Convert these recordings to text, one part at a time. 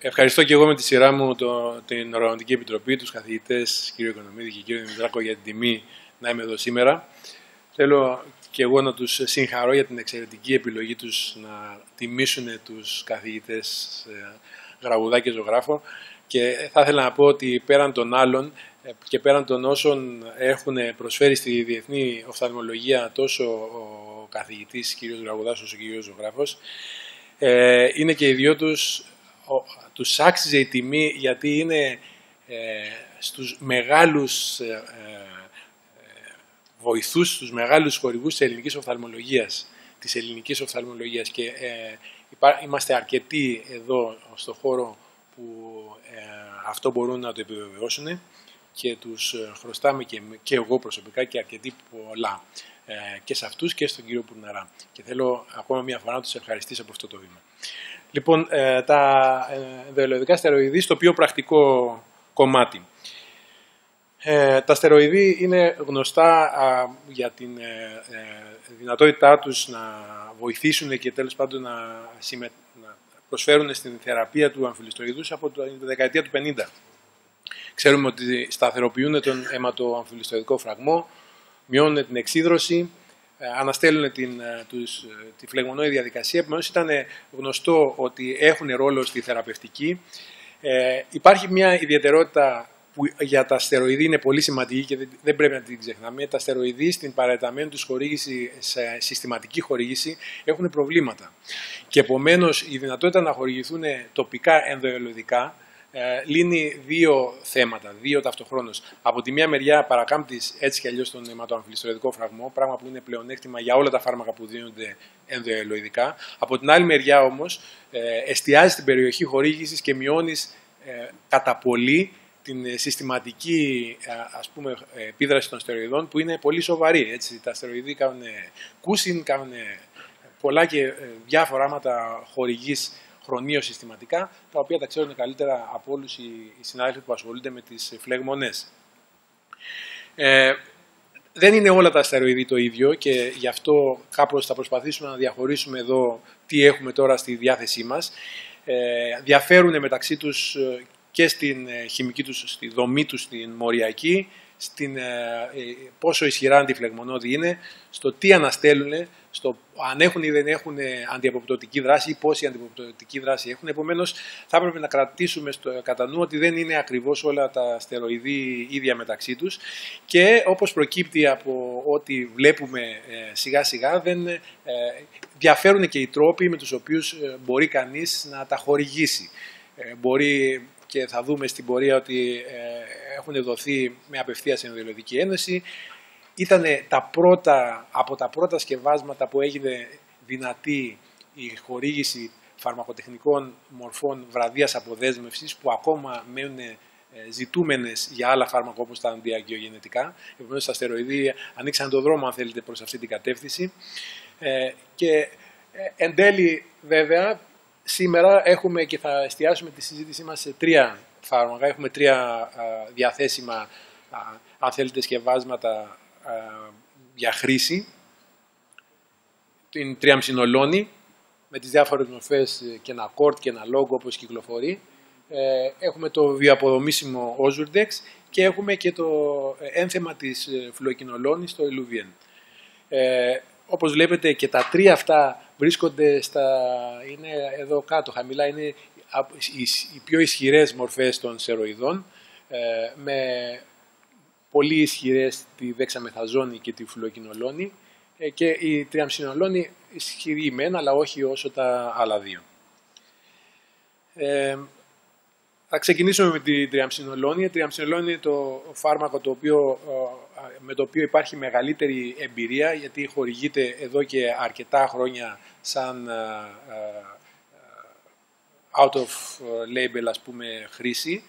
ευχαριστώ και εγώ με τη σειρά μου το, την Οργανωτική Επιτροπή, τους καθηγητές κύριο Οικονομίδη και κύριο Δημητράκο για την τιμή να είμαι εδώ σήμερα. Θέλω και εγώ να τους συγχαρώ για την εξαιρετική επιλογή τους να τιμήσουν τους καθηγητές ε, Γραβουδά και Ζωγράφο και θα ήθελα να πω ότι πέραν των άλλων ε, και πέραν των όσων έχουν προσφέρει στη διεθνή οφθαλμολογία τόσο ο καθηγητής κ. Γραβουδάς όσο και ο κ. Ζωγράφος ε, είναι και οι δυο τους τους άξιζε η τιμή γιατί είναι ε, στους μεγάλους ε, βοηθούς, στους μεγάλους χορηγούς της ελληνικής οφθαλμολογίας, της ελληνικής οφθαλμολογίας και είμαστε αρκετοί εδώ στο χώρο που αυτό μπορούν να το επιβεβαιώσουν και τους χρωστάμε και, και εγώ προσωπικά και αρκετοί πολλά και σε αυτούς και στον κύριο Πουρναρά. Και θέλω ακόμα μια φορά να τους ευχαριστήσω από αυτό το βήμα. Λοιπόν, ε, τα ενδοελαιοδικά στεροειδή στο πιο πρακτικό κομμάτι. Ε, τα στεροειδή είναι γνωστά για την ε, δυνατότητά τους να βοηθήσουν και τέλος πάντων να, να προσφέρουν στην θεραπεία του αμφιλιστοειδούς από τη δεκαετία του 50. Ξέρουμε ότι σταθεροποιούν τον αιματοαμφιλιστοειδικό φραγμό, μειώνουν την εξίδρωση, ε, αναστέλουν την, ε, τους, ε, τη φλεγμονώη διαδικασία. Επομένως, ήταν γνωστό ότι έχουν ρόλο στη θεραπευτική. Ε, υπάρχει μια ιδιαιτερότητα που για τα στεροειδή είναι πολύ σημαντική και δεν πρέπει να την ξεχνάμε. Τα στεροειδή στην παραταμένη τους χορήγηση, σε συστηματική χορήγηση, έχουν προβλήματα. Και επομένως η δυνατότητα να χορηγηθούν τοπικά ενδοελωδικά ε, λύνει δύο θέματα, δύο ταυτοχρόνως. Από τη μία μεριά παρακάμπτεις έτσι κι αλλιώς τον αιματοαμφιλιστροειδικό φραγμό, πράγμα που είναι πλεονέκτημα για όλα τα φάρμακα που δίνονται ενδοελοειδικά. Από την άλλη μεριά όμως ε, εστιάζει στην περιοχή χορήγησης και μειώνεις ε, κατά πολύ την συστηματική ας πούμε, επίδραση των στεροειδών που είναι πολύ σοβαρή. Έτσι. Τα στεροειδή κάνουν κούσιν, κάνουν πολλά και διάφορα άματα χορηγής χρονίω συστηματικά, τα οποία τα ξέρουν καλύτερα από όλους οι συνάδελφοι που ασχολούνται με τις φλεγμονέ. Ε, δεν είναι όλα τα αστεροειδή το ίδιο και γι' αυτό κάπως θα προσπαθήσουμε να διαχωρίσουμε εδώ τι έχουμε τώρα στη διάθεσή μας. Ε, διαφέρουν μεταξύ τους ε, και στην ε, χημική τους, στη δομή τους, στην μοριακή, στην ε, ε, πόσο ισχυρά αντιφλεγμονώδη είναι, στο τι αναστέλουν, στο αν έχουν ή δεν έχουν αντιαποπτωτική δράση ή πόση αντιαποπτωτική δράση έχουν. Επομένως, θα έπρεπε να κρατήσουμε στο κατά νου ότι δεν είναι ακριβώς όλα τα στεροειδή ίδια μεταξύ τους και όπως προκύπτει από ό,τι βλέπουμε ε, σιγά σιγά, δεν ε, διαφέρουν και οι τρόποι με τους οποίους μπορεί κανείς να τα χορηγήσει. Μπορεί και θα δούμε στην πορεία ότι έχουν δοθεί με απευθείας ενδοελωδική ένωση. Ήταν τα πρώτα, από τα πρώτα σκευάσματα που έγινε δυνατή η χορήγηση φαρμακοτεχνικών μορφών βραδίας αποδέσμευσης που ακόμα μένουν ε, ζητούμενες για άλλα φάρμακα όπως τα αντιαγκαιογενετικά. Επομένως τα στεροειδή ανοίξαν τον δρόμο αν θέλετε προς αυτή την κατεύθυνση. Ε, και ε, εν τέλει βέβαια σήμερα έχουμε και θα εστιάσουμε τη συζήτησή μας σε τρία φάρμακα. Έχουμε τρία διαθέσιμα, αν θέλετε, σκευάσματα για χρήση. Την τριαμψινολόνη, με τις διάφορες μορφές και ένα κόρτ και ένα λόγο όπως κυκλοφορεί. Ε, έχουμε το βιοαποδομήσιμο Ozurdex και έχουμε και το ένθεμα της ε, φλοκινολόνης, το Illuvien. Ε, όπως βλέπετε και τα τρία αυτά βρίσκονται στα, είναι εδώ κάτω χαμηλά, είναι οι πιο ισχυρές μορφές των σεροειδών ε, με πολύ ισχυρές τη δεξαμεθαζόνη και τη φλοκινολόνη ε, και η τριαμσινολόνη ισχυρή μεν, αλλά όχι όσο τα άλλα δύο. Ε, θα ξεκινήσουμε με τη τριαμσινολόνη. Η τριαμσινολόνη είναι το φάρμακο το οποίο, με το οποίο υπάρχει μεγαλύτερη εμπειρία γιατί χορηγείται εδώ και αρκετά χρόνια σαν out of uh, label ας πούμε χρήση.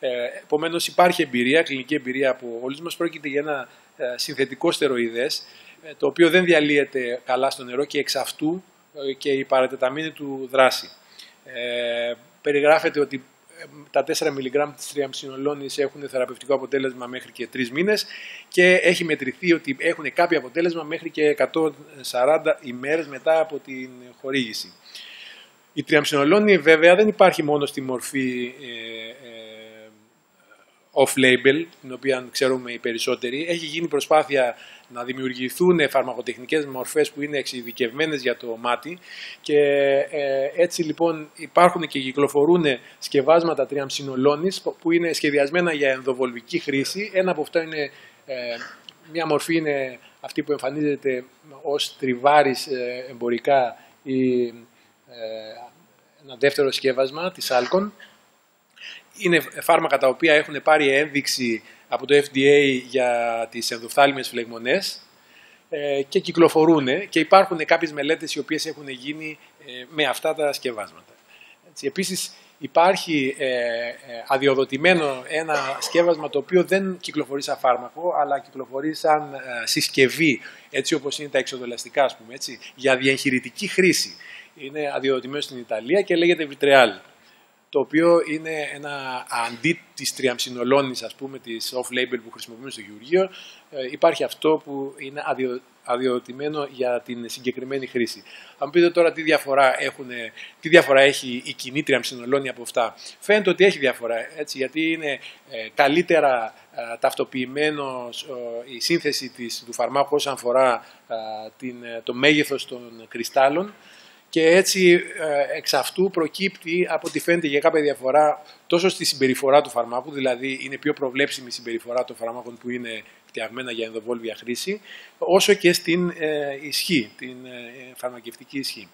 Ε, Επομένως υπάρχει εμπειρία, κλινική εμπειρία από όλους μας. Πρόκειται για ένα ε, συνθετικό στεροειδές, ε, το οποίο δεν διαλύεται καλά στο νερό και εξ αυτού ε, και η παρατεταμένη του δράση. Ε, περιγράφεται ότι τα 4 μιλιγκράμμ της τριαμψινολόνης έχουν θεραπευτικό αποτέλεσμα μέχρι και 3 μήνες και έχει μετρηθεί ότι έχουν κάποιο αποτέλεσμα μέχρι και 140 ημέρες μετά από την χορήγηση. Η τριαμψινολόνη βέβαια δεν υπάρχει μόνο στη μορφή off-label, την οποία ξέρουμε οι περισσότεροι. Έχει γίνει προσπάθεια να δημιουργηθούν φαρμακοτεχνικές μορφές που είναι εξειδικευμένες για το μάτι και ε, έτσι λοιπόν υπάρχουν και κυκλοφορούν σκευάσματα τριαμψινολόνης που είναι σχεδιασμένα για ενδοβολβική χρήση. Ένα από αυτά είναι, ε, μια μορφή είναι αυτή που εμφανίζεται ως τριβάρις ε, εμπορικά ή ένα δεύτερο σκεύασμα της Alcon είναι φάρμακα τα οποία έχουν πάρει ένδειξη από το FDA για τις ενδοφθάλμιες φλεγμονές ε, και κυκλοφορούν και υπάρχουν κάποιες μελέτες οι οποίες έχουν γίνει ε, με αυτά τα σκευάσματα. Έτσι, επίσης υπάρχει ε, αδειοδοτημένο ένα σκεύασμα το οποίο δεν κυκλοφορεί σαν φάρμακο αλλά κυκλοφορεί σαν συσκευή έτσι όπως είναι τα εξοδολαστικά ας πούμε, έτσι, για διαγχειρητική χρήση. Είναι αδειοδοτημένο στην Ιταλία και λέγεται Vitreal το οποίο είναι ένα αντί της τριαμψινολόνη, ας πούμε, της off-label που χρησιμοποιούμε στο χειρουργείο. Ε, υπάρχει αυτό που είναι αδειο, αδειοδοτημένο για την συγκεκριμένη χρήση. Θα μου πείτε τώρα τι διαφορά, έχουν, τι διαφορά έχει η κοινή τριαμψινολόνη από αυτά. Φαίνεται ότι έχει διαφορά, έτσι, γιατί είναι ε, καλύτερα ε, ταυτοποιημένος η σύνθεση της, του φαρμάκου όσον αφορά την, το μέγεθος των κρυστάλλων και έτσι ε, εξ αυτού προκύπτει από ό,τι φαίνεται για κάποια διαφορά τόσο στη συμπεριφορά του φαρμάκου, δηλαδή είναι πιο προβλέψιμη η συμπεριφορά των φαρμάκων που είναι φτιαγμένα για ενδοβόλβια χρήση, όσο και στην ε, ισχύ, την ε, φαρμακευτική ισχύ.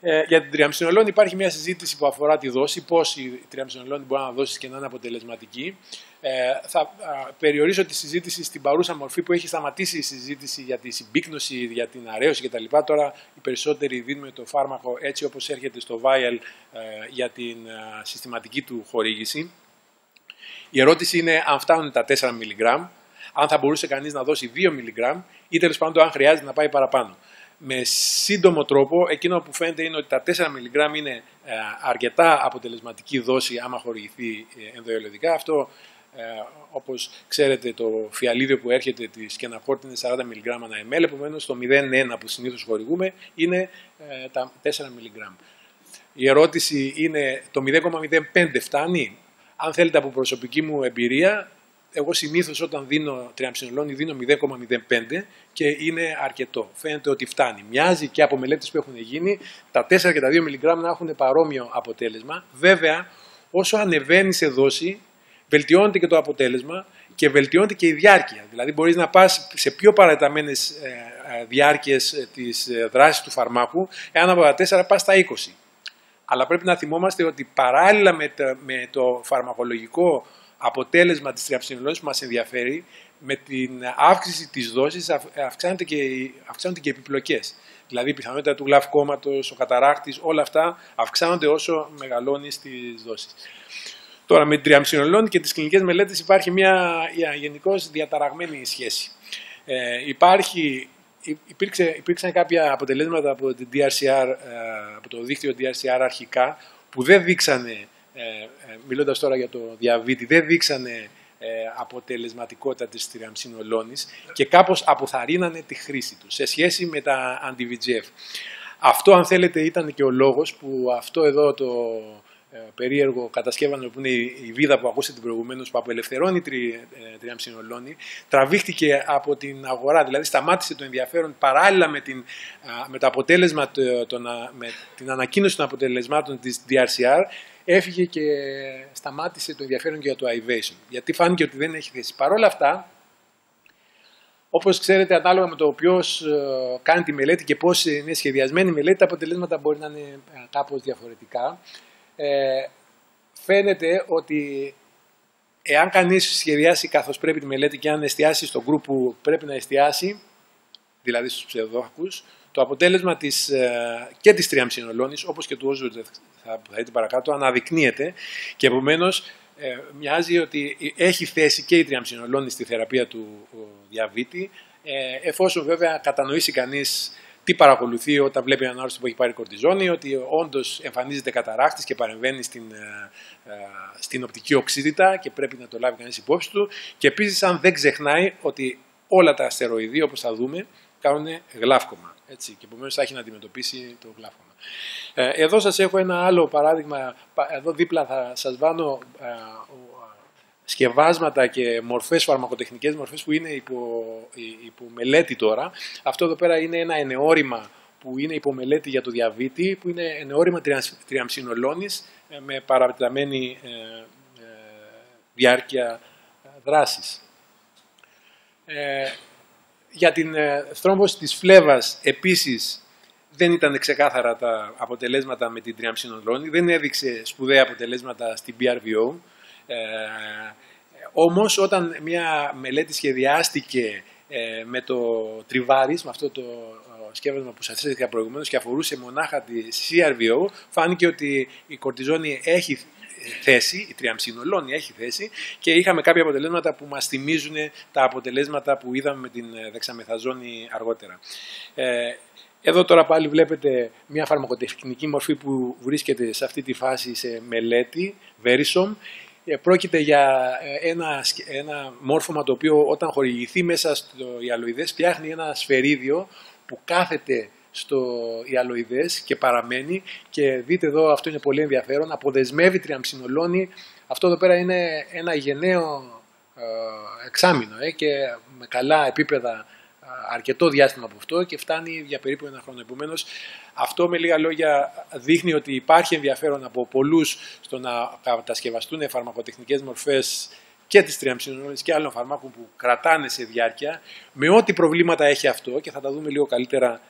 Ε, για την τριαμψινολόνη υπάρχει μια συζήτηση που αφορά τη δόση, πώς η τριαμψινολόνη μπορεί να δώσει και να είναι αποτελεσματική. Ε, θα περιορίσω τη συζήτηση στην παρούσα μορφή που έχει σταματήσει η συζήτηση για τη συμπίκνωση, για την αρέωση κτλ. Τώρα οι περισσότεροι δίνουμε το φάρμακο έτσι όπως έρχεται στο vial ε, για την συστηματική του χορήγηση. Η ερώτηση είναι αν φτάνουν τα 4 mg, αν θα μπορούσε κανείς να δώσει 2 mg ή τέλος πάντων αν χρειάζεται να πάει παραπάνω με σύντομο τρόπο, εκείνο που φαίνεται είναι ότι τα 4 mg είναι ε, αρκετά αποτελεσματική δόση άμα χορηγηθεί ε, ενδοελαιοδικά. Αυτό, ε, όπως ξέρετε, το φιαλίδιο που έρχεται της Σκεναχόρτη είναι 40 mg ανά ml, επομένως το 0,1 που συνήθως χορηγούμε είναι τα 4 mg. Η ερώτηση είναι το 0,05 φτάνει; Αν θέλετε από προσωπική μου εμπειρία, εγώ συνήθως όταν δίνω τριαμψινολόνη δίνω 0,05 και είναι αρκετό. Φαίνεται ότι φτάνει. Μοιάζει και από μελέτες που έχουν γίνει τα 4 και τα 2 μιλιγκράμμ να έχουν παρόμοιο αποτέλεσμα. Βέβαια, όσο ανεβαίνει σε δόση, βελτιώνεται και το αποτέλεσμα και βελτιώνεται και η διάρκεια. Δηλαδή, μπορείς να πας σε πιο παραταμένες ε, ε, διάρκειες της ε, δράσης του φαρμάκου, εάν από τα 4 πας στα 20. Αλλά πρέπει να θυμόμαστε ότι παράλληλα με το φαρμακολογικό αποτέλεσμα της τριαψινολόνης που μας ενδιαφέρει, με την αύξηση της δόσης αυξάνονται και, αυξάνονται και επιπλοκές. Δηλαδή η πιθανότητα του γλαυκόματος, ο καταράκτης, όλα αυτά αυξάνονται όσο μεγαλώνει στις δόσεις. Τώρα με την τριαμψινολόνη και τις κλινικές μελέτες υπάρχει μια γενικώς διαταραγμένη σχέση. Ε, υπάρχει, υπήρξε, υπήρξαν κάποια αποτελέσματα από, την DRCR, ε, από το δίκτυο DRCR αρχικά που δεν δείξανε ε, ε, μιλώντας τώρα για το διαβήτη, δεν δείξανε ε, αποτελεσματικότητα της τριαμψινολόνης και κάπως αποθαρρύνανε τη χρήση του σε σχέση με τα anti-VGF. Αυτό, αν θέλετε, ήταν και ο λόγος που αυτό εδώ το ε, περίεργο κατασκεύανο που είναι η βίδα που ακούσατε προηγουμένως που απελευθερώνει τρι, ε, τριαμψινολόνη, τραβήχτηκε από την αγορά, δηλαδή σταμάτησε το ενδιαφέρον παράλληλα με, την, με το αποτέλεσμα, το, με την ανακοίνωση των αποτελεσμάτων της DRCR έφυγε και σταμάτησε το ενδιαφέρον για το Ivation. Γιατί φάνηκε ότι δεν έχει θέση. Παρ' όλα αυτά, όπως ξέρετε, ανάλογα με το ποιος ε, κάνει τη μελέτη και πώς είναι σχεδιασμένη η μελέτη, τα αποτελέσματα μπορεί να είναι ε, κάπως διαφορετικά. Ε, φαίνεται ότι εάν κανείς σχεδιάσει καθώς πρέπει τη μελέτη και αν εστιάσει στον γκρουπ που πρέπει να εστιάσει, δηλαδή στους ψευδόχακους, το αποτέλεσμα της, ε, και της τριαμψινολόνης, όπως και του όζου θα, θα δείτε παρακάτω, αναδεικνύεται και επομένως ε, μοιάζει ότι έχει θέση και η τριαμψινολόνη στη θεραπεία του διαβήτη, ε, εφόσον βέβαια κατανοήσει κανείς τι παρακολουθεί όταν βλέπει έναν άρρωστο που έχει πάρει κορτιζόνη, ότι όντως εμφανίζεται καταράχτης και παρεμβαίνει στην, στην οπτική οξύτητα και πρέπει να το λάβει κανείς υπόψη του. Και επίσης, αν δεν ξεχνάει ότι όλα τα αστεροειδή, όπως θα δούμε, κάνουν γλάφκομα. Έτσι, και επομένως θα έχει να αντιμετωπίσει το γλάφκομα. Ε, εδώ σας έχω ένα άλλο παράδειγμα, εδώ δίπλα θα σας βάλω ε, σκευάσματα και μορφές, φαρμακοτεχνικές μορφές που είναι υπό, υπό μελέτη τώρα. Αυτό εδώ πέρα είναι ένα ενεώρημα που είναι υπομελέτη για το διαβήτη, που είναι ενεώρημα τριαμψινολόνης ε, με παρατεταμένη διάρκεια δράσης. Για την θρόμβωση της φλέβας επίσης δεν ήταν ξεκάθαρα τα αποτελέσματα με την τριαμψινολόνη, δεν έδειξε σπουδαία αποτελέσματα στην PRVO. Ε, όμως όταν μια μελέτη σχεδιάστηκε ε, με το τριβάρις, με αυτό το ε, σκεύασμα που σας έδειξα προηγουμένως και αφορούσε μονάχα τη CRVO, φάνηκε ότι η κορτιζόνη έχει θέση, η τριαμψινολόνη έχει θέση και είχαμε κάποια αποτελέσματα που μας θυμίζουν τα αποτελέσματα που είδαμε με την δεξαμεθαζόνη αργότερα. Ε, εδώ τώρα πάλι βλέπετε μια φαρμακοτεχνική μορφή που βρίσκεται σε αυτή τη φάση σε μελέτη, Verisome. Ε, πρόκειται για ε, ένα, ένα μόρφωμα το οποίο όταν χορηγηθεί μέσα στο ιαλοειδές φτιάχνει ένα σφαιρίδιο που κάθεται στο ιαλοειδές και παραμένει και δείτε εδώ αυτό είναι πολύ ενδιαφέρον, αποδεσμεύει τριαμψινολόνη. Αυτό εδώ πέρα είναι ένα γενναίο ε, εξάμεινο ε, και με καλά επίπεδα αρκετό διάστημα από αυτό και φτάνει για περίπου ένα χρόνο. Επομένως, αυτό με λίγα λόγια δείχνει ότι υπάρχει ενδιαφέρον από πολλούς στο να κατασκευαστούν φαρμακοτεχνικές μορφές και της τριαμψινολόνη και άλλων φαρμάκων που κρατάνε σε διάρκεια, με ό,τι προβλήματα έχει αυτό και θα τα δούμε λίγο καλύτερα ε,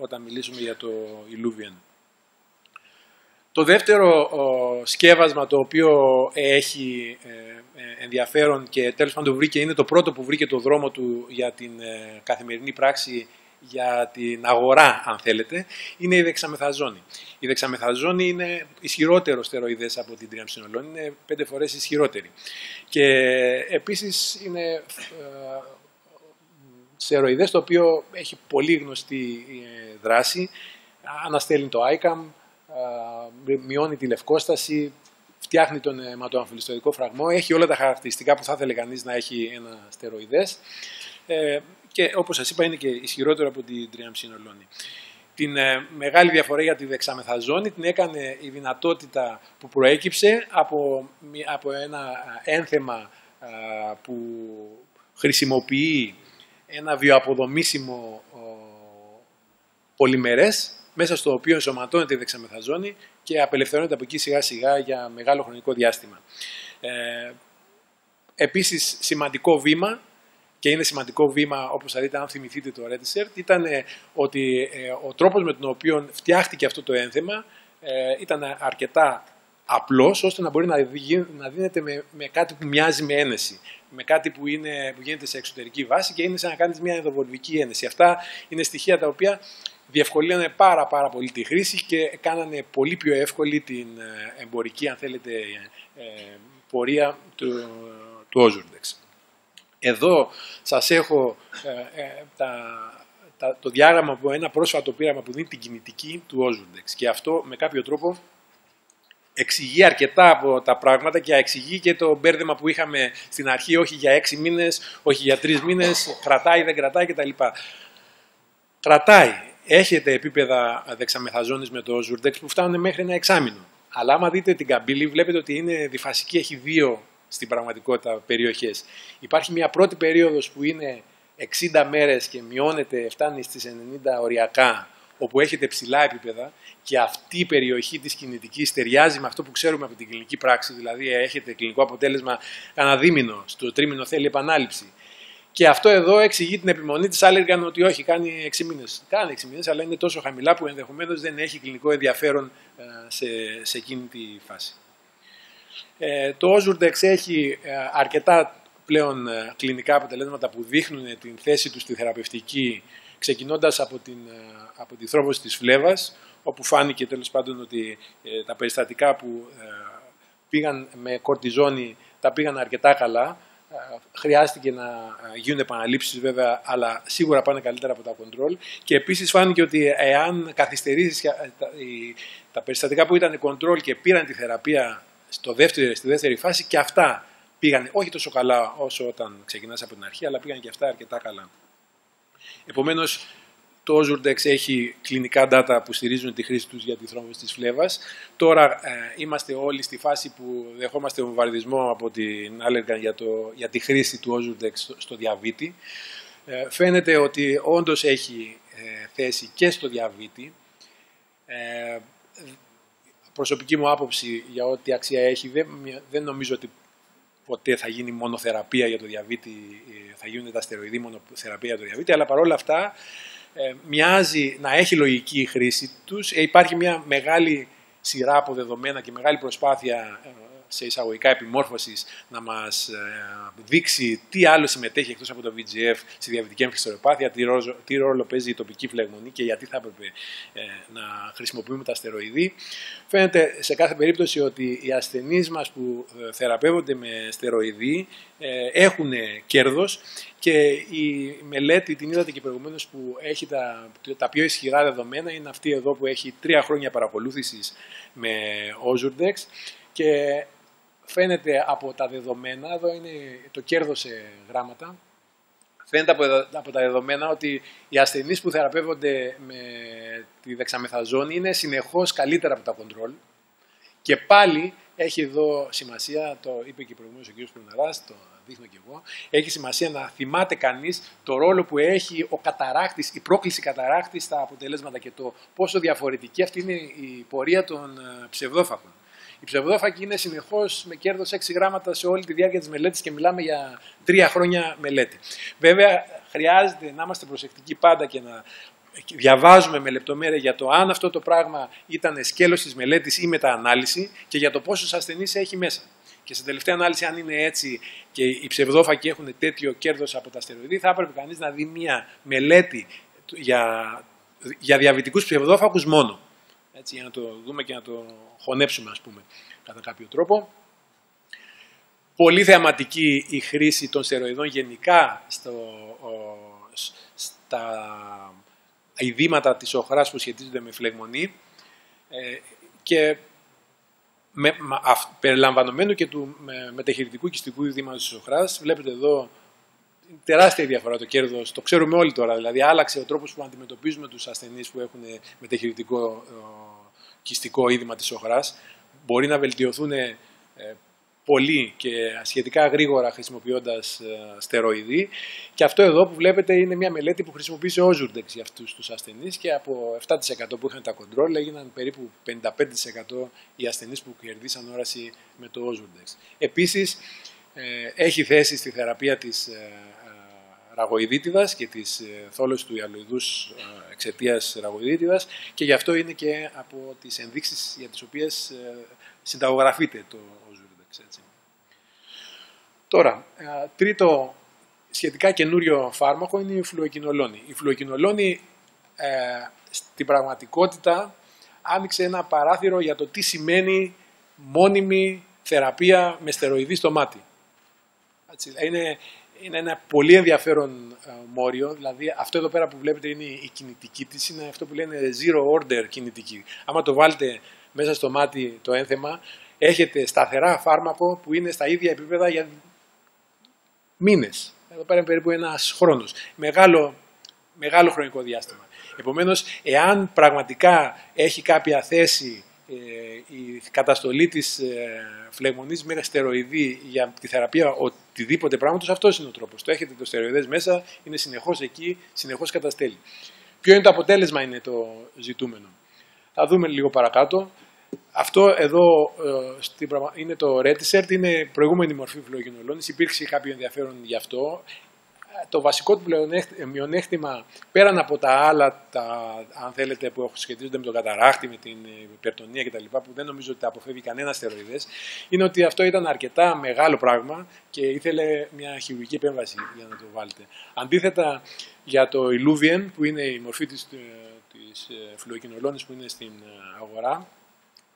όταν μιλήσουμε για το Illuvian. Το δεύτερο σκεύασμα το οποίο έχει ε, ε, ενδιαφέρον και τέλος πάντων το βρήκε, είναι το πρώτο που βρήκε το δρόμο του για την ε, καθημερινή πράξη για την αγορά, αν θέλετε, είναι η δεξαμεθαζόνη. Η δεξαμεθαζόνη είναι ισχυρότερο στεροειδές από την τριαμψινολόνη, είναι πέντε φορές ισχυρότερη. Και επίσης είναι στεροειδές το οποίο έχει πολύ γνωστή δράση, αναστέλνει το ICAM, μειώνει τη λευκόσταση, φτιάχνει τον αιματοαμφιλιστορικό φραγμό, έχει όλα τα χαρακτηριστικά που θα ήθελε κανείς να έχει ένα στεροειδές. Ε, και όπως σας είπα είναι και ισχυρότερο από την τριαμψινολόνη. Την ε, μεγάλη διαφορά για τη δεξαμεθαζόνη την έκανε η δυνατότητα που προέκυψε από, από ένα ένθεμα που χρησιμοποιεί ένα βιοαποδομήσιμο πολυμερές μέσα στο οποίο ενσωματώνεται η δεξαμεθαζόνη και απελευθερώνεται από εκεί σιγά σιγά για μεγάλο χρονικό διάστημα. Ε, επίσης σημαντικό βήμα και είναι σημαντικό βήμα όπως θα δείτε αν θυμηθείτε το Redisert ήταν ε, ότι ε, ο τρόπος με τον οποίο φτιάχτηκε αυτό το ένθεμα ε, ήταν αρκετά απλός ώστε να μπορεί να, να δίνεται με, με, κάτι που μοιάζει με ένεση. Με κάτι που, είναι, που γίνεται σε εξωτερική βάση και είναι σαν να κάνεις μια ενδοβολβική ένεση. Αυτά είναι στοιχεία τα οποία διευκολύνανε πάρα πάρα πολύ τη χρήση και κάνανε πολύ πιο εύκολη την ε, εμπορική, αν θέλετε, ε, πορεία του, του Ozurdex. Εδώ σας έχω ε, τα, τα, το διάγραμμα από ένα πρόσφατο πείραμα που δίνει την κινητική του Ozurdex και αυτό με κάποιο τρόπο εξηγεί αρκετά από τα πράγματα και εξηγεί και το μπέρδεμα που είχαμε στην αρχή, όχι για έξι μήνες, όχι για τρεις μήνες, κρατάει, δεν κρατάει κτλ. Κρατάει έχετε επίπεδα δεξαμεθαζόνης με το Zurdex που φτάνουν μέχρι ένα εξάμεινο. Αλλά άμα δείτε την καμπύλη βλέπετε ότι είναι διφασική, έχει δύο στην πραγματικότητα περιοχές. Υπάρχει μια πρώτη περίοδος που είναι 60 μέρες και μειώνεται, φτάνει στις 90 οριακά, όπου έχετε ψηλά επίπεδα και αυτή η περιοχή της κινητικής ταιριάζει με αυτό που ξέρουμε από την κλινική πράξη, δηλαδή έχετε κλινικό αποτέλεσμα κανένα δίμηνο, στο τρίμηνο θέλει επανάληψη. Και αυτό εδώ εξηγεί την επιμονή της. Άλλοι έλεγαν ότι όχι, κάνει 6 μήνες. Κάνει 6 μήνες, αλλά είναι τόσο χαμηλά που ενδεχομένως δεν έχει κλινικό ενδιαφέρον ε, σε, σε εκείνη τη φάση. Ε, το Ozurdex έχει ε, αρκετά πλέον ε, κλινικά αποτελέσματα που δείχνουν την θέση τους στη θεραπευτική, ξεκινώντας από, την, από τη θρόμβωση της φλέβας, όπου φάνηκε τέλος πάντων ότι τα περιστατικά που πήγαν με κορτιζόνη τα πήγαν αρκετά καλά, χρειάστηκε να γίνουν επαναλήψεις βέβαια, αλλά σίγουρα πάνε καλύτερα από τα κοντρόλ. Και επίσης φάνηκε ότι εάν καθυστερήσεις ε, τα περιστατικά που ήταν κοντρόλ και πήραν τη θεραπεία στο δεύτερο, στη δεύτερη φάση και αυτά πήγαν όχι τόσο καλά όσο όταν ξεκινάς από την αρχή, αλλά πήγαν και αυτά αρκετά καλά. Επομένως, το Ozurdex έχει κλινικά data που στηρίζουν τη χρήση τους για τη θρόμβωση της φλέβας. Τώρα ε, είμαστε όλοι στη φάση που δεχόμαστε βομβαρδισμό από την Allergan για, το, για τη χρήση του Ozurdex στο, στο διαβήτη. Ε, φαίνεται ότι όντως έχει ε, θέση και στο διαβήτη. Ε, προσωπική μου άποψη για ό,τι αξία έχει, δεν, δεν νομίζω ότι ποτέ θα γίνει μονοθεραπεία για το διαβήτη, ε, θα γίνουν τα στεροειδή μονοθεραπεία για το διαβήτη, αλλά παρόλα αυτά ε, μοιάζει να έχει λογική η χρήση τους. Ε, υπάρχει μια μεγάλη σειρά από δεδομένα και μεγάλη προσπάθεια ε, σε εισαγωγικά επιμόρφωσης να μας ε, δείξει τι άλλο συμμετέχει εκτός από το VGF στη διαβητική εμφυστορεπάθεια, τι, τι ρόλο παίζει η τοπική φλεγμονή και γιατί θα έπρεπε ε, να χρησιμοποιούμε τα στεροειδή. Φαίνεται σε κάθε περίπτωση ότι οι ασθενείς μας που ε, θεραπεύονται με στεροειδή έχουν κέρδος και η μελέτη, την είδατε και προηγουμένως που έχει τα, τα πιο ισχυρά δεδομένα, είναι αυτή εδώ που έχει τρία χρόνια παρακολούθησης με Ozurdex και φαίνεται από τα δεδομένα, εδώ είναι το κέρδος σε γράμματα, φαίνεται από, τα δεδομένα ότι οι ασθενείς που θεραπεύονται με τη δεξαμεθαζόνη είναι συνεχώς καλύτερα από τα κοντρόλ και πάλι έχει εδώ σημασία, το είπε και προηγουμένως ο κ. Προυναράς, το δείχνω και εγώ, έχει σημασία να θυμάται κανείς το ρόλο που έχει ο καταράκτης, η πρόκληση καταράκτη στα αποτελέσματα και το πόσο διαφορετική αυτή είναι η πορεία των ε, ψευδόφακων. Η ψευδόφακη είναι συνεχώς με κέρδος 6 γράμματα σε όλη τη διάρκεια της μελέτης και μιλάμε για τρία χρόνια μελέτη. Βέβαια, χρειάζεται να είμαστε προσεκτικοί πάντα και να διαβάζουμε με λεπτομέρεια για το αν αυτό το πράγμα ήταν σκέλος της μελέτης ή μεταανάλυση και για το πόσους ασθενείς έχει μέσα. Και στην τελευταία ανάλυση, αν είναι έτσι και οι ψευδόφακοι έχουν τέτοιο κέρδος από τα στεροειδή, θα έπρεπε κανείς να δει μια μελέτη για, για διαβητικούς ψευδόφακους μόνο έτσι, για να το δούμε και να το χωνέψουμε, ας πούμε, κατά κάποιο τρόπο. Πολύ θεαματική η χρήση των στεροειδών γενικά στο, στα ειδήματα της οχράς που σχετίζονται με φλεγμονή ε, και με, περιλαμβανομένου και του με, μεταχειρητικού κυστικού ειδήματος της οχράς. Βλέπετε εδώ τεράστια διαφορά το κέρδος. Το ξέρουμε όλοι τώρα. Δηλαδή, άλλαξε ο τρόπος που αντιμετωπίζουμε τους ασθενείς που έχουν μεταχειρητικό ε, κυστικό είδημα της οχράς. Μπορεί να βελτιωθούν ε, πολύ και σχετικά γρήγορα χρησιμοποιώντας ε, στεροειδή. Και αυτό εδώ που βλέπετε είναι μια μελέτη που χρησιμοποίησε ο Zurdex για αυτούς τους ασθενείς και από 7% που είχαν τα κοντρόλ έγιναν περίπου 55% οι ασθενείς που κερδίσαν όραση με το Zurdex. Επίσης, έχει θέση στη θεραπεία της ραγοειδίτιδας και της ε, θόλωσης του ιαλοειδούς ε, εξαιτίας ραγοειδίτιδας και γι' αυτό είναι και από τις ενδείξεις για τις οποίες ε, συνταγογραφείται το Ozuridex. Τώρα, τρίτο σχετικά καινούριο φάρμακο είναι η φλουοκινολόνη. Η φλουοκινολόνη ε, στην πραγματικότητα άνοιξε ένα παράθυρο για το τι σημαίνει μόνιμη θεραπεία με στεροειδή στο μάτι. Είναι, είναι ένα πολύ ενδιαφέρον uh, μόριο. Δηλαδή, αυτό εδώ πέρα που βλέπετε είναι η κινητική της, είναι αυτό που λένε zero order κινητική. Άμα το βάλετε μέσα στο μάτι το ένθεμα, έχετε σταθερά φάρμακο που είναι στα ίδια επίπεδα για μήνες. Εδώ πέρα είναι περίπου ένας χρόνος. Μεγάλο, μεγάλο χρονικό διάστημα. Επομένως, εάν πραγματικά έχει κάποια θέση ε, η καταστολή της ε, φλεγμονής με στεροειδή για τη θεραπεία οτιδήποτε πράγματος, αυτός είναι ο τρόπος. Το έχετε το στεροειδές μέσα, είναι συνεχώς εκεί, συνεχώς καταστέλει. Ποιο είναι το αποτέλεσμα είναι το ζητούμενο. Θα δούμε λίγο παρακάτω. Αυτό εδώ ε, είναι το Retisert, είναι προηγούμενη μορφή φλογινολόνης. Υπήρξε κάποιο ενδιαφέρον γι' αυτό το βασικό του μειονέκτημα, πέραν από τα άλλα, τα, αν θέλετε, που σχετίζονται με τον καταράχτη, με την υπερτονία κτλ., που δεν νομίζω ότι τα αποφεύγει κανένα στεροειδέ, είναι ότι αυτό ήταν αρκετά μεγάλο πράγμα και ήθελε μια χειρουργική επέμβαση για να το βάλετε. Αντίθετα, για το Illuvian, που είναι η μορφή της, της ε, που είναι στην ε, αγορά,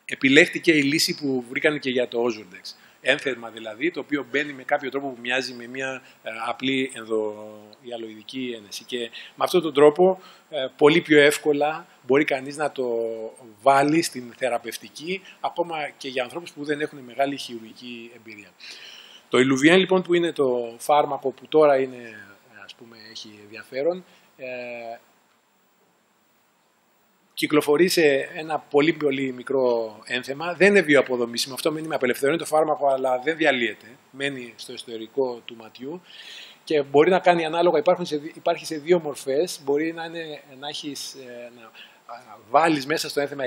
επιλέχθηκε η λύση που βρήκαν και για το Ozurdex ένθερμα δηλαδή, το οποίο μπαίνει με κάποιο τρόπο που μοιάζει με μια ε, απλή ενδοϊαλοειδική ένεση. Και με αυτόν τον τρόπο ε, πολύ πιο εύκολα μπορεί κανείς να το βάλει στην θεραπευτική, ακόμα και για ανθρώπους που δεν έχουν μεγάλη χειρουργική εμπειρία. Το Illuvian λοιπόν που είναι το φάρμακο που τώρα είναι, ας πούμε, έχει ενδιαφέρον, ε, κυκλοφορεί σε ένα πολύ πολύ μικρό ένθεμα, δεν είναι βιοαποδομήσιμο, αυτό μένει με απελευθερώνει το φάρμακο αλλά δεν διαλύεται, μένει στο εσωτερικό του ματιού και μπορεί να κάνει ανάλογα, υπάρχουν σε, υπάρχει σε δύο μορφές, μπορεί να, είναι, να, έχεις, ε, να βάλεις μέσα στο ένθεμα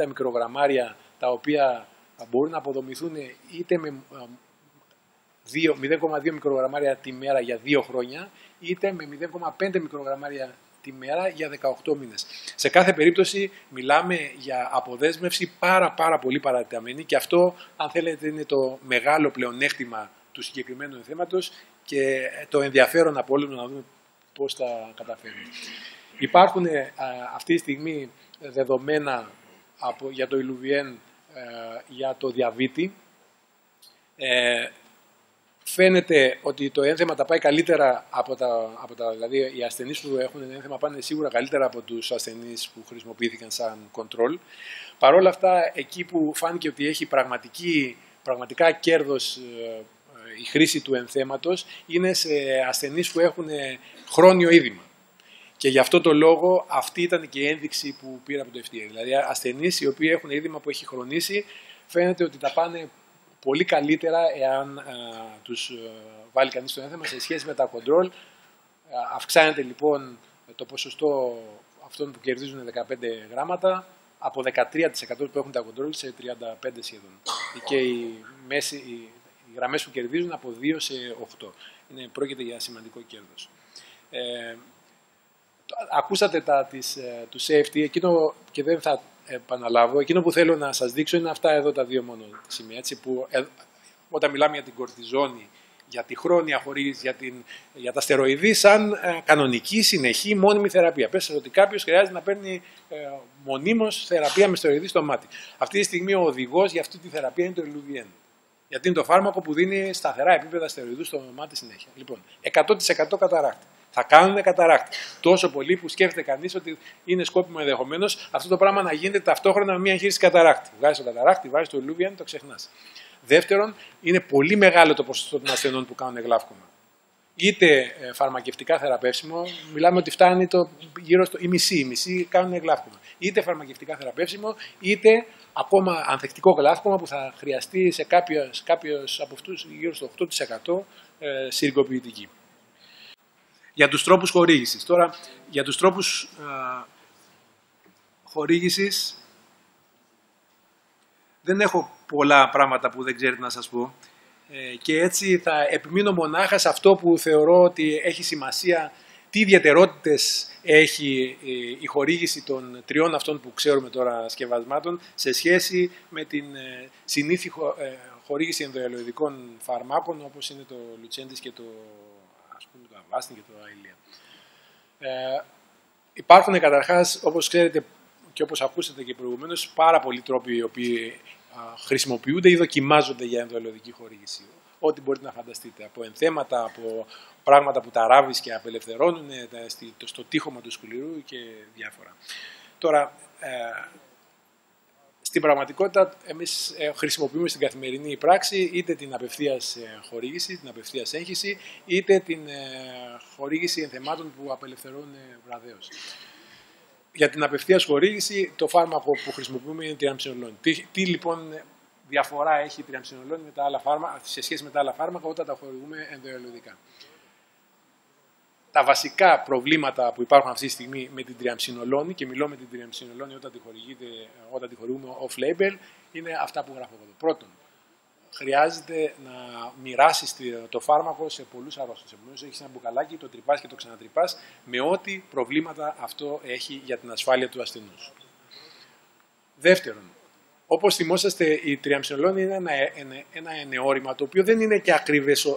190 μικρογραμμάρια τα οποία μπορούν να αποδομηθούν είτε με 0,2 μικρογραμμάρια τη μέρα για δύο χρόνια, είτε με 0,5 μικρογραμμάρια τη μέρα για 18 μήνες. Σε κάθε περίπτωση μιλάμε για αποδέσμευση πάρα πάρα πολύ παρατεταμένη και αυτό αν θέλετε είναι το μεγάλο πλεονέκτημα του συγκεκριμένου θέματος και το ενδιαφέρον από όλους να δούμε πώς θα καταφέρουμε. Υπάρχουν αυτή τη στιγμή δεδομένα από, για το Ιλουβιέν ε, για το διαβήτη. Ε, φαίνεται ότι το ένθεμα τα πάει καλύτερα από τα, από τα δηλαδή οι ασθενείς που έχουν ένθεμα πάνε σίγουρα καλύτερα από τους ασθενείς που χρησιμοποιήθηκαν σαν control. Παρ' όλα αυτά, εκεί που φάνηκε ότι έχει πραγματική, πραγματικά κέρδος ε, η χρήση του ενθέματος είναι σε ασθενείς που έχουν χρόνιο είδημα. Και γι' αυτό το λόγο αυτή ήταν και η ένδειξη που πήρα από το FDA. Δηλαδή ασθενείς οι οποίοι έχουν είδημα που έχει χρονίσει φαίνεται ότι τα πάνε πολύ καλύτερα εάν α, τους α, βάλει κανείς το ένθεμα σε σχέση με τα control. αυξάνεται λοιπόν το ποσοστό αυτών που κερδίζουν 15 γράμματα από 13% που έχουν τα control σε 35% σχεδόν. Και οι, μέση, οι, οι γραμμές που κερδίζουν από 2 σε 8. Είναι, πρόκειται για σημαντικό κέρδος. Ε, ακούσατε τα της, ε, του safety, εκείνο και δεν θα επαναλάβω, εκείνο που θέλω να σας δείξω είναι αυτά εδώ τα δύο μόνο σημεία, έτσι, που ε, όταν μιλάμε για την κορτιζόνη, για τη χρόνια χωρίς, για, την, για τα στεροειδή σαν ε, κανονική, συνεχή, μόνιμη θεραπεία. Πες ότι κάποιος χρειάζεται να παίρνει ε, μονίμως θεραπεία με στεροειδή στο μάτι. Αυτή τη στιγμή ο οδηγός για αυτή τη θεραπεία είναι το Iluvien. Γιατί είναι το φάρμακο που δίνει σταθερά επίπεδα στεροειδού στο μάτι συνέχεια. Λοιπόν, 100% καταράκτη θα κάνουν καταράκτη. Τόσο πολύ που σκέφτεται κανείς ότι είναι σκόπιμο ενδεχομένως αυτό το πράγμα να γίνεται ταυτόχρονα με μια εγχείρηση καταράκτη. Βγάζει το καταράκτη, βάζεις το Λούβιαν, το ξεχνάς. Δεύτερον, είναι πολύ μεγάλο το ποσοστό των ασθενών που κάνουν γλάφκομα. Είτε ε, φαρμακευτικά θεραπεύσιμο, μιλάμε ότι φτάνει το γύρω στο η μισή, η μισή κάνουν γλάφκομα. Είτε φαρμακευτικά θεραπεύσιμο, είτε ακόμα ανθεκτικό γλάφκομα που θα χρειαστεί σε κάποιος από αυτούς γύρω στο 8% ε, συρρικοποιητική για τους τρόπους χορήγησης. Τώρα, για τους τρόπους α, χορήγησης δεν έχω πολλά πράγματα που δεν ξέρετε να σας πω ε, και έτσι θα επιμείνω μονάχα σε αυτό που θεωρώ ότι έχει σημασία τι ιδιαιτερότητες έχει ε, η χορήγηση των τριών αυτών που ξέρουμε τώρα σκευασμάτων σε σχέση με την ε, συνήθι χορήγηση ενδοελοειδικών φαρμάκων όπως είναι το Λουτσέντης και το και το Ε, υπάρχουν καταρχάς, όπως ξέρετε και όπως ακούσατε και προηγουμένως, πάρα πολλοί τρόποι οι οποίοι χρησιμοποιούνται ή δοκιμάζονται για ενδοελωδική χορήγηση. Ό,τι μπορείτε να φανταστείτε. Από ενθέματα, από πράγματα που τα ράβεις και απελευθερώνουν ε, στο τείχομα του σκληρού και διάφορα. Τώρα, ε, στην πραγματικότητα, εμείς ε, χρησιμοποιούμε στην καθημερινή πράξη είτε την απευθείας ε, χορήγηση, την απευθείας έγχυση, είτε την ε, χορήγηση ενθεμάτων που απελευθερώνουν βραδέως. Για την απευθείας χορήγηση, το φάρμακο που χρησιμοποιούμε είναι τριαμψινολόνη. Τι, τι λοιπόν διαφορά έχει η τριαμψινολόνη με τα άλλα φάρμακα, σε σχέση με τα άλλα φάρμακα όταν τα χορηγούμε ενδοελωδικά τα βασικά προβλήματα που υπάρχουν αυτή τη στιγμή με την τριαμψινολόνη και μιλώ με την τριαμψινολόνη όταν τη, όταν τη χορηγούμε off-label είναι αυτά που γράφω εδώ. Πρώτον, χρειάζεται να μοιράσεις το φάρμακο σε πολλούς αρρώστου. Επομένως, έχεις ένα μπουκαλάκι, το τρυπάς και το ξανατρυπάς με ό,τι προβλήματα αυτό έχει για την ασφάλεια του ασθενούς. Δεύτερον, Όπως θυμόσαστε, η τριαμψινολόνη είναι ένα, ένα, ένα ενεώρημα το οποίο δεν είναι και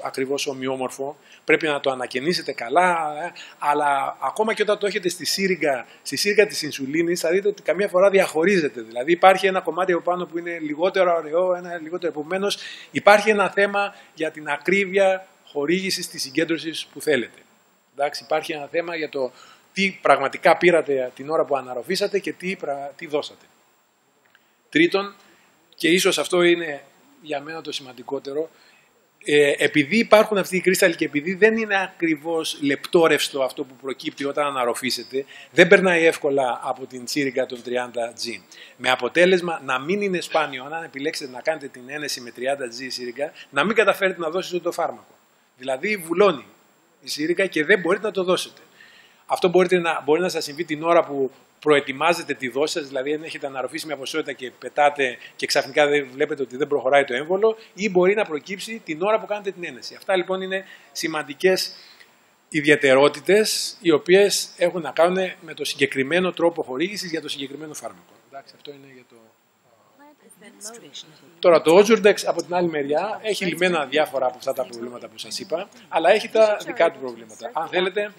ακριβώς ομοιόμορφο. Πρέπει να το ανακαινήσετε καλά, ε, αλλά ακόμα και όταν το έχετε στη σύριγγα, στη σύριγγα της ινσουλίνης θα δείτε ότι καμιά φορά διαχωρίζεται. Δηλαδή υπάρχει ένα κομμάτι από πάνω που είναι λιγότερο ωραίο, ένα λιγότερο επομένως. Υπάρχει ένα θέμα για την ακρίβεια χορήγησης της συγκέντρωσης που θέλετε. Εντάξει, υπάρχει ένα θέμα για το τι πραγματικά πήρατε την ώρα που αναρροφήσατε και τι, τι δώσατε. Τρίτον, και ίσως αυτό είναι για μένα το σημαντικότερο, ε, επειδή υπάρχουν αυτοί οι κρίσταλοι και επειδή δεν είναι ακριβώς λεπτόρευστο αυτό που προκύπτει όταν αναρροφήσετε, δεν περνάει εύκολα από την σύριγγα των 30G. Με αποτέλεσμα να μην είναι σπάνιο, αν επιλέξετε να κάνετε την ένεση με 30G σύριγγα, να μην καταφέρετε να δώσετε το φάρμακο. Δηλαδή βουλώνει η σύριγγα και δεν μπορείτε να το δώσετε. Αυτό μπορείτε να, μπορεί να σας συμβεί την ώρα που προετοιμάζετε τη δόση σας, δηλαδή αν έχετε αναρροφήσει μια ποσότητα και πετάτε και ξαφνικά δεν βλέπετε ότι δεν προχωράει το έμβολο, ή μπορεί να προκύψει την ώρα που κάνετε την ένεση. Αυτά λοιπόν είναι σημαντικές ιδιαιτερότητες οι οποίες έχουν να κάνουν με το συγκεκριμένο τρόπο χορήγησης για το συγκεκριμένο φάρμακο. Εντάξει, αυτό είναι για το. Τώρα το Ozurdex από την άλλη μεριά έχει λυμμένα διάφορα από αυτά τα προβλήματα που σας είπα, αλλά έχει τα δικά του προβλήματα. Αν θέλετε,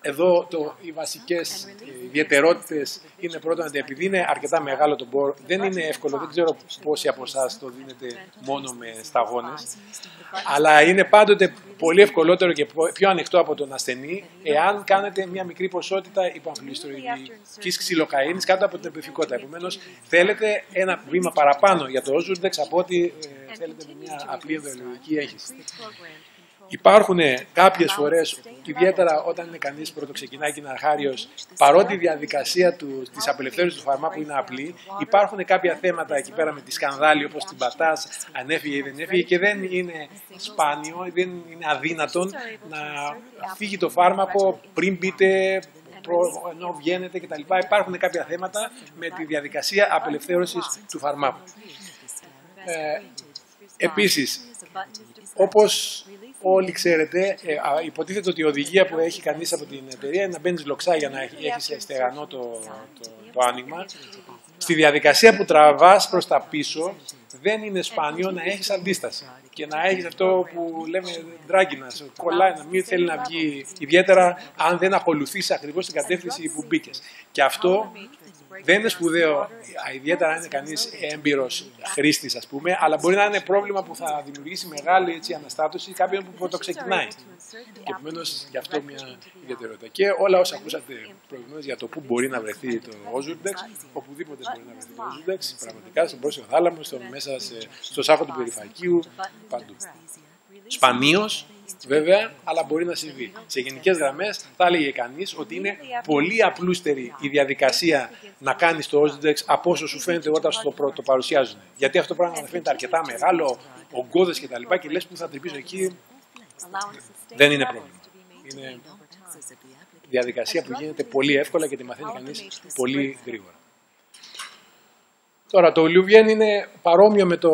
εδώ το, οι βασικές ιδιαιτερότητες είναι πρώτον ότι επειδή είναι αρκετά μεγάλο το μπορ, δεν είναι εύκολο, δεν ξέρω πόσοι από εσάς το δίνετε μόνο με σταγόνε, αλλά είναι πάντοτε πολύ ευκολότερο και πιο ανοιχτό από τον ασθενή εάν κάνετε μια μικρή ποσότητα υποαμφιλιστροειδική ξυλοκαίνη κάτω από την επιφυκότητα. Επομένως, θέλετε ένα βήμα παραπάνω. Για το Ozurdex από ότι ε, θέλετε με μια απλή ενδοελογική έγχυση. Υπάρχουν κάποιες φορές, ιδιαίτερα όταν είναι κανείς ξεκινάει και είναι αρχάριος, παρότι η διαδικασία της απελευθέρωσης του φαρμάκου είναι απλή, υπάρχουν κάποια θέματα εκεί πέρα με τη σκανδάλη όπως την πατάς, αν έφυγε ή δεν έφυγε και δεν είναι σπάνιο, δεν είναι αδύνατον να φύγει το φάρμακο πριν μπείτε ενώ βγαίνετε κτλ. Υπάρχουν κάποια θέματα με τη διαδικασία απελευθέρωσης του φαρμάκου. Ε, επίσης, όπως όλοι ξέρετε, ε, υποτίθεται ότι η οδηγία που έχει κανείς από την εταιρεία είναι να μπαίνει λοξά για να έχει στεγανό το, το, το άνοιγμα. Στη διαδικασία που τραβάς προς τα πίσω, δεν είναι σπάνιο να έχεις αντίσταση και να έχεις αυτό που λέμε ντράγκινα, κολλάει, να μην θέλει να βγει, ιδιαίτερα αν δεν ακολουθείς ακριβώς την κατεύθυνση που μπήκες. Και αυτό δεν είναι σπουδαίο, ιδιαίτερα αν είναι κανείς έμπειρος χρήστης, ας πούμε, αλλά μπορεί να είναι πρόβλημα που θα δημιουργήσει μεγάλη έτσι, αναστάτωση κάποιον που το ξεκινάει. Και επομένως γι' αυτό μια ιδιαιτερότητα. Και όλα όσα ακούσατε προηγουμένως για το πού μπορεί να βρεθεί το Ozurdex, οπουδήποτε μπορεί να βρεθεί το Ozurdex, πραγματικά στον πρόσεχο θάλαμο, στο, μέσα στο σάκο του περιφακίου, παντού. Σπανίως βέβαια, αλλά μπορεί να συμβεί. Σε γενικές γραμμές θα έλεγε κανείς ότι είναι πολύ απλούστερη η διαδικασία να κάνεις το Ozdex από όσο σου φαίνεται όταν στο το παρουσιάζουν. Γιατί αυτό πράγμα να φαίνεται αρκετά μεγάλο, ογκώδες κτλ. Και, και λες που θα τρυπήσω εκεί, δεν είναι πρόβλημα. Είναι διαδικασία που γίνεται πολύ εύκολα και τη μαθαίνει κανείς πολύ γρήγορα. Τώρα το Λιουβιέν είναι παρόμοιο με το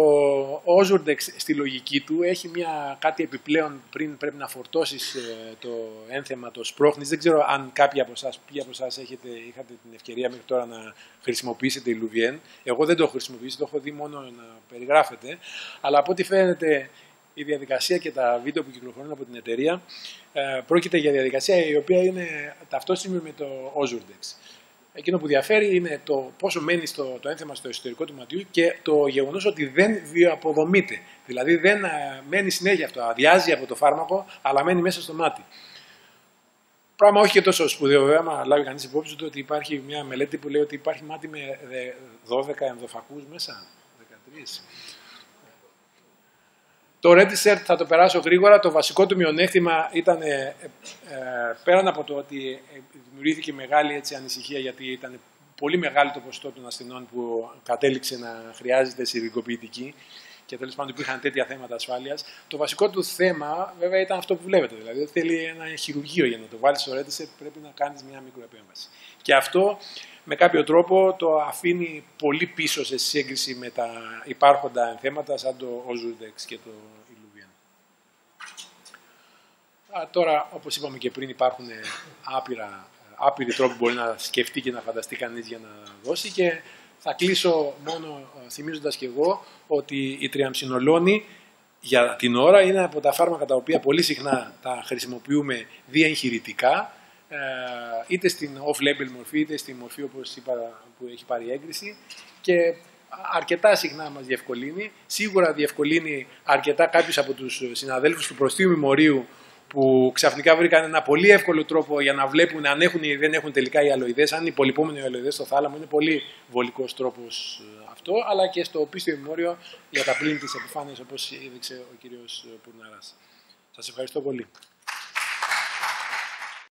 Ozurdex στη λογική του. Έχει μια, κάτι επιπλέον πριν πρέπει να φορτώσεις ε, το ένθεμα, το σπρώχνεις. Δεν ξέρω αν κάποιοι από εσάς, ποιοι από εσάς έχετε, είχατε την ευκαιρία μέχρι τώρα να χρησιμοποιήσετε Λιουβιέν. Εγώ δεν το έχω χρησιμοποιήσει, το έχω δει μόνο να περιγράφεται. Αλλά από ό,τι φαίνεται η διαδικασία και τα βίντεο που κυκλοφορούν από την εταιρεία ε, πρόκειται για διαδικασία η οποία είναι ταυτόσιμη με το Ozurdex. Εκείνο που διαφέρει είναι το πόσο μένει στο, το ένθεμα στο εσωτερικό του ματιού και το γεγονός ότι δεν διαποδομείται. Δηλαδή δεν ε, μένει συνέχεια αυτό. Αδειάζει από το φάρμακο, αλλά μένει μέσα στο μάτι. Πράγμα όχι και τόσο σπουδαίο, βέβαια, μα λάβει κανείς υπόψη του ότι υπάρχει μια μελέτη που λέει ότι υπάρχει μάτι με 12 ενδοφακούς μέσα. 13. Το Redshirt θα το περάσω γρήγορα. Το βασικό του μειονέκτημα ήταν ε, ε, πέραν από το ότι ε, δημιουργήθηκε μεγάλη έτσι, ανησυχία γιατί ήταν πολύ μεγάλο το ποσοστό των ασθενών που κατέληξε να χρειάζεται συρρικοποιητική και τέλος πάντων υπήρχαν τέτοια θέματα ασφάλειας. Το βασικό του θέμα βέβαια ήταν αυτό που βλέπετε. Δηλαδή θέλει ένα χειρουργείο για να το βάλεις στο Redshirt πρέπει να κάνεις μια μικροεπέμβαση. Και αυτό με κάποιο τρόπο το αφήνει πολύ πίσω σε σύγκριση με τα υπάρχοντα θέματα σαν το Ozurdex και το Illuvian. Τώρα, όπως είπαμε και πριν, υπάρχουν άπειρα, άπειροι τρόποι που μπορεί να σκεφτεί και να φανταστεί κανείς για να δώσει και θα κλείσω μόνο ε, θυμίζοντας και εγώ ότι η τριαμψινολόνη για την ώρα είναι από τα φάρμακα τα οποία πολύ συχνά τα χρησιμοποιούμε διαγχειρητικά ε, είτε στην off-label μορφή, είτε στη μορφή όπως είπα που έχει πάρει έγκριση και αρκετά συχνά μας διευκολύνει. Σίγουρα διευκολύνει αρκετά κάποιους από τους συναδέλφους του προστίου μημορίου που ξαφνικά βρήκαν ένα πολύ εύκολο τρόπο για να βλέπουν αν έχουν ή δεν έχουν τελικά οι αλοειδές, αν είναι υπολοιπόμενοι οι αλοειδές στο θάλαμο. Είναι πολύ βολικός τρόπος ε, αυτό, αλλά και στο πίστιο μνημόριο για τα πλήν της επιφάνειας, όπως έδειξε ο κύριος Πουρναράς. Σας ευχαριστώ πολύ.